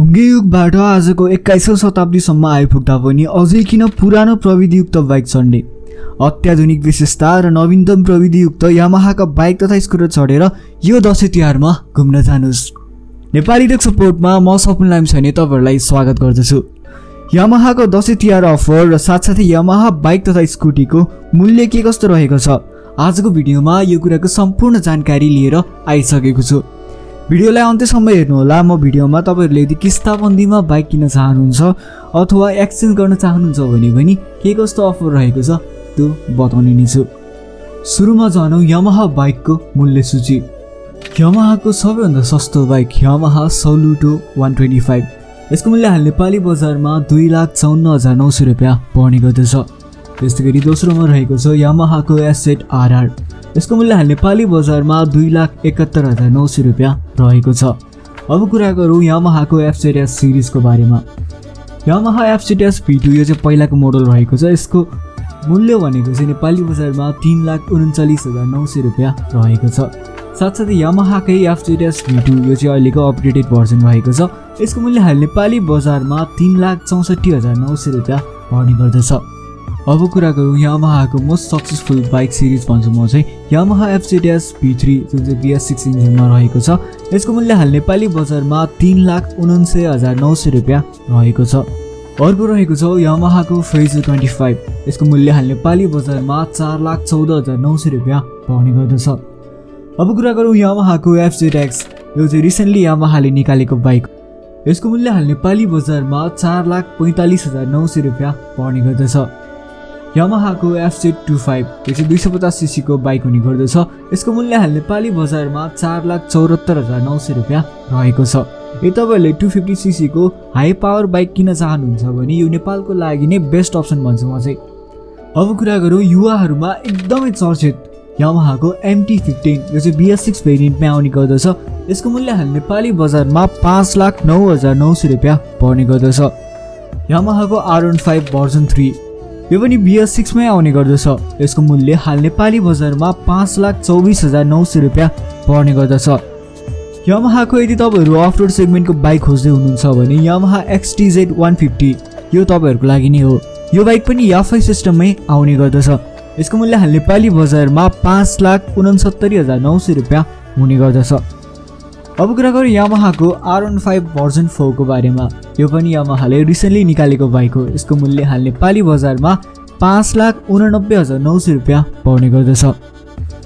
ढुङ्गे युगबाट आजको एक्काइसौँ शताब्दीसम्म आइपुग्दा पनि अझै किन पुरानो प्रविधियुक्त बाइक चढ्ने? अत्याधुनिक विशेषता र नवीनतम प्रविधियुक्त यामाहाका बाइक तथा स्कुटर चढेर यो दसैँ तिहारमा घुम्न जानुहोस्। नेपाली टेक सपोर्टमा म सपुन लाइम छैन तपाईँहरूलाई स्वागत गर्दछु। यामाहाको दसैँ तिहार अफर र साथसाथै यामाहा बाइक तथा स्कुटीको मूल्य के कस्तो रहेको छ? आजको भिडियोमा यो कुराको सम्पूर्ण जानकारी लिएर आइसकेको छु। भिडियोलाई अन्त्यसम्म हेर्नुहोला म भिडियोमा तपाईँहरूले यदि किस्ताबन्दीमा बाइक किन्न चाहनुहुन्छ अथवा एक्सचेन्ज गर्न चाहनुहुन्छ भने पनि के कस्तो अफर रहेको छ त्यो बताउने नै छु। सुरुमा जानौँ यमहा बाइकको मूल्य सूची। यमहाको सबैभन्दा सस्तो bike Yamaha Saluto one twenty five. यसको मूल्य हाल नेपाली बजारमा दुई लाख चौन्न हजार नौ सय रुपियाँ पर्ने गर्दछ। त्यस्तै गरी दोस्रोमा रहेको छ यामाहाको एसेट आरआर। यसको मूल्य हाल नेपाली बजारमा दुई लाख एकात्तर हजार नौ सय रुपियाँ रहेको छ। अब कुरा गरौँ यामाहाको एफसेटिएस सिरिजको बारेमा। यामाहा एफसेटिएस भी टू यो चाहिँ पहिलाको मोडल रहेको छ। यसको मूल्य भनेको चाहिँ नेपाली बजारमा तिन लाख उन्चालिस हजार नौ सय रुपियाँ रहेको छ। साथसाथै यामाहाकै एफजेडिएस भी टू यो चाहिँ अहिलेको अपडेटेड भर्जन रहेको छ। यसको मूल्य हाल नेपाली बजारमा तिन लाख चौसठी हजार नौ सय रुपियाँ पर्ने गर्दछ। अब कुरा गरौँ यामाहाको मोस्ट सक्सेसफुल बाइक सिरिज भन्छु म चाहिँ यामाहा एफजेडिएस भी थ्री जुन चाहिँ बिएस सिक्स इन्जिनमा रहेको छ। यसको मूल्य हाल नेपाली बजारमा तिन लाख उनान्सय हजार नौ सय रुपियाँ रहेको छ। अर्को रहेको छ यामाहाको फेज ट्वेन्टी फाइभ यसको मूल्य हाल नेपाली बजारमा चार लाख चौध हजार नौ सय रुपियाँ पर्ने गर्दछ। अब कुरा गरौँ यामाहाको एफजेड एक्स यो चाहिँ रिसेन्टली यामाहाले निकालेको बाइक यसको मूल्य हाल नेपाली बजारमा चार लाख पैँतालिस हजार नौ सय रुपियाँ पर्ने गर्दछ। यामाहाको एफजेड टू फाइभ यो चाहिँ दुई सय पचास सिसीको बाइक हुने गर्दछ। यसको मूल्य हाल नेपाली बजारमा चार लाख चौरात्तर हजार नौ सय रुपियाँ रहेको छ। यदि तपाईँहरूले टु फिफ्टी सिसीको हाई पावर बाइक किन्न चाहनुहुन्छ भने यो नेपालको लागि नै बेस्ट अप्सन भन्छु म चाहिँ अब कुरा गरौँ युवाहरूमा एकदमै चर्चित यामाहाको एमटी फिफ्टिन यो चाहिँ बिएस सिक्स भेरिएन्टमै आउने गर्दछ। यसको मूल्य हाल नेपाली बजारमा पाँच लाख नौ हजार नौ सय रुपियाँ पर्ने गर्दछ। यामाहाको R one five version three यो पनि बिएस सिक्समै आउने गर्दछ। यसको मूल्य हाल नेपाली बजारमा पाँच लाख चौबिस हजार नौ सय रुपियाँ पर्ने गर्दछ। यामाहाको यदि तपाईँहरू अफ रोड सेगमेन्टको बाइक खोज्दै हुनुहुन्छ भने यामाहा एक्सटिजेड वान फिफ्टी यो तपाईँहरूको लागि नै हो। यो बाइक पनि याफाई सिस्टममै आउने गर्दछ। यसको मूल्य हाल नेपाली बजारमा पाँच लाख उनसत्तरी हजार नौ सय रुपियाँ हुने गर्दछ। अब कुरा गरौँ यामाहाको आर वान फाइभ भर्जन फोरको बारेमा। यो पनि यामाहाले रिसेन्टली निकालेको बाइक हो यसको मूल्य हाल नेपाली बजारमा पाँच लाख उनानब्बे हजार नौ सय रुपियाँ पर्ने गर्दछ।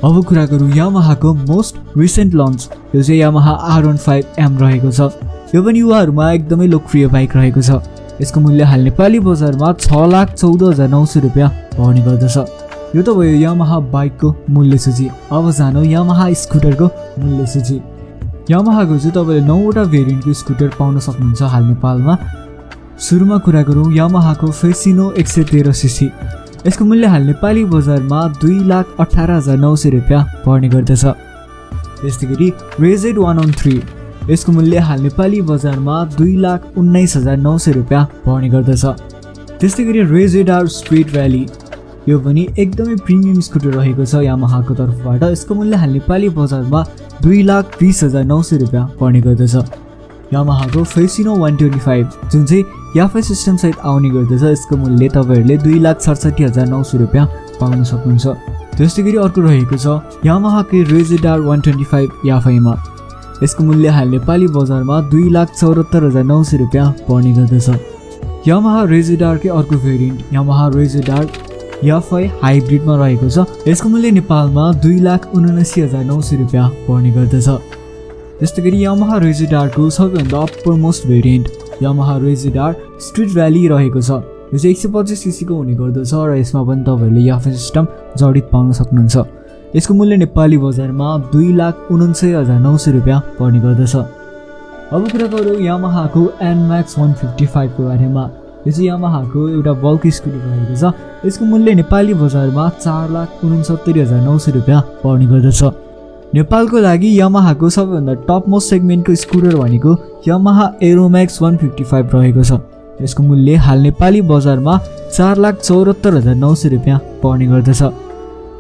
अब कुरा गरौँ यामाहाको मोस्ट रिसेन्ट लन्च यो चाहिँ Yamaha R one five M रहेको छ। यो पनि युवाहरूमा एकदमै लोकप्रिय बाइक रहेको छ। यसको मूल्य हाल नेपाली बजारमा छ लाख चौध हजार नौ सय रुपियाँ पर्ने गर्दछ। यो त भयो यामाहा बाइकको मूल्य सूची अब जानु यामाहा स्कुटरको मूल्य सूची यामाहाको चाहिँ तपाईँले नौवटा भेरिएन्टको स्कुटर पाउन सक्नुहुन्छ हाल नेपालमा। सुरुमा कुरा गरौँ यामाहाको फेसिनो एक सय तेह्र सिसी यसको मूल्य हाल नेपाली बजारमा दुई लाख अठार हजार नौ सय रुपियाँ पर्ने गर्दछ। त्यस्तै गरी रेजेड वान वान थ्री यसको मूल्य हाल नेपाली बजारमा दुई लाख उन्नाइस हजार नौ सय रुपियाँ पर्ने गर्दछ। त्यस्तै गरी रेजेड आर स्ट्रिट भ्याली यो पनि एकदमै प्रिमियम स्कुटर रहेको छ यामाहाको तर्फबाट। यसको मूल्य हाल नेपाली बजारमा दुई लाख बिस हजार नौ सय रुपियाँ पर्ने गर्दछ। यामाहाको फेसिनो वान ट्वेन्टी फाइभ जुन चाहिँ याफा सिस्टमसहित आउने गर्दछ यसको मूल्य तपाईँहरूले दुई लाख सडसठी हजार नौ सय रुपियाँ पाउन सक्नुहुन्छ। त्यस्तै गरी अर्को रहेको छ यामाहाकै रेजेडार वान ट्वेन्टी फाइभ याफाइमा यसको मूल्य हाल नेपाली बजारमा दुई लाख चौरात्तर हजार नौ सय रुपियाँ पर्ने गर्दछ। यामाहा रेजेडारकै अर्को भेरिएन्ट यामाहा रेजेडार याफाई हाइब्रिडमा रहेको छ। यसको मूल्य नेपालमा दुई लाख उनासी हजार नौ सय रुपियाँ पर्ने गर्दछ। त्यस्तै गरी यामाहा रेजिडारको सबैभन्दा uppermost variant Yamaha RayZR street rally रहेको छ। यो चाहिँ एक सय पच्चिस सिसीको हुने गर्दछ र यसमा पनि तपाईँहरूले याफा सिस्टम जडित पाउन सक्नुहुन्छ। यसको मूल्य नेपाली बजारमा दुई लाख उनान्सय हजार नौ सय रुपियाँ पर्ने गर्दछ। अब कुरा गरौँ यामाहाको एनम्याक्स वान फिफ्टी फाइभको बारेमा। यो चाहिँ यामाहाको एउटा बल्क स्कुटर रहेको छ। यसको मूल्य नेपाली बजारमा चार लाख उनसत्तरी हजार नौ सय रुपियाँ पर्ने गर्दछ। नेपालको लागि यामाहाको सबैभन्दा टप मोस्ट सेगमेन्टको स्कुटर भनेको Yamaha Aerox one fifty five रहेको छ। यसको मूल्य हाल नेपाली बजारमा चार लाख चौरात्तर हजार नौ सय रुपियाँ पर्ने गर्दछ।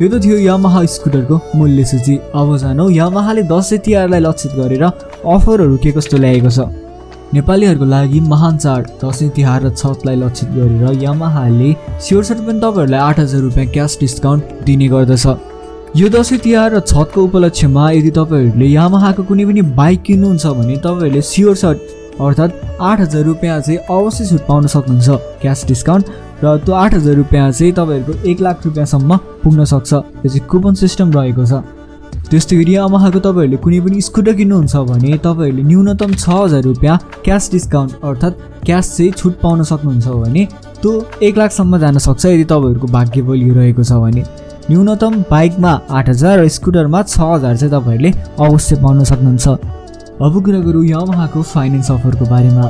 यो त थियो यामाहा स्कुटरको मूल्य सूची। अब जानौ यामाहाले दसैँ तिहारलाई लक्षित गरेर अफरहरू के कस्तो ल्याएको छ? नेपालीहरूको लागि महान चाड दसैँ तिहार र छठलाई लक्षित गरेर यामाहाले स्योरसट पनि तपाईँहरूलाई आठ हजार रुपियाँ क्यास डिस्काउन्ट दिने गर्दछ। यो दसैँ तिहार र छठको उपलक्ष्यमा यदि तपाईँहरूले यामाहाको कुनै पनि बाइक किन्नुहुन्छ भने तपाईँहरूले स्योर सर्ट अर्थात् आठ हजार रुपियाँ चाहिँ अवश्य छुट पाउन सक्नुहुन्छ। क्यास डिस्काउन्ट र त्यो आठ हजार रुपियाँ चाहिँ तपाईँहरूको एक लाख रुपियाँसम्म पुग्न सक्छ। यो चाहिँ कुपन सिस्टम रहेको छ। त्यस्तै गरी यामाहाको तपाईँहरूले कुनै पनि स्कुटर किन्नुहुन्छ भने तपाईँहरूले न्यूनतम छ हजार रुपियाँ क्यास डिस्काउन्ट अर्थात् क्यास चाहिँ छुट पाउन सक्नुहुन्छ भने त्यो एक लाखसम्म जान सक्छ यदि तपाईँहरूको भाग्य बलियो रहेको छ भने। न्यूनतम बाइकमा आठ हजार र स्कुटरमा छ हजार चाहिँ तपाईँहरूले अवश्य पाउन सक्नुहुन्छ। अब कुरा गरौँ यामाहाको फाइनेन्स अफरको बारेमा।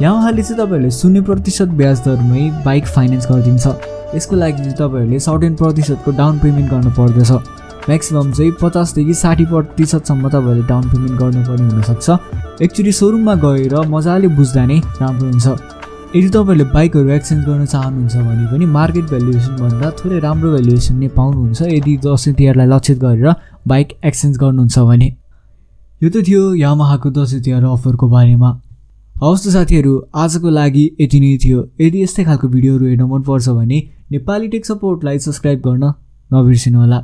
यामाहाले चाहिँ तपाईँहरूले शून्य प्रतिशत ब्याज दरमै बाइक फाइनेन्स गरिदिन्छ। यसको लागि चाहिँ तपाईँहरूले सर्टेन प्रतिशतको डाउन पेमेन्ट गर्नु पर्दछ। म्याक्सिमम् चाहिँ पचासदेखि साठी प्रतिशतसम्म तपाईँहरूले डाउन पेमेन्ट गर्नुपर्ने हुनसक्छ। एक्चुली सोरुममा गएर मजाले बुझ्दा नै राम्रो हुन्छ। यदि तपाईँहरूले बाइकहरू एक्सचेन्ज गर्न चाहनुहुन्छ भने पनि मार्केट भ्यालुएसनभन्दा थोरै राम्रो भ्यालुएसन नै पाउनुहुन्छ यदि दसैँ तिहारलाई लक्षित गरेर बाइक एक्सचेन्ज गर्नुहुन्छ भने। यो त थियो यामाहाको दसैँ तिहार अफरको बारेमा। हवस् त साथीहरू आजको लागि यति नै थियो। यदि यस्तै खालको भिडियोहरू हेर्न मनपर्छ भने नेपाली टेक सपोर्टलाई सब्सक्राइब गर्न नबिर्सिनु होला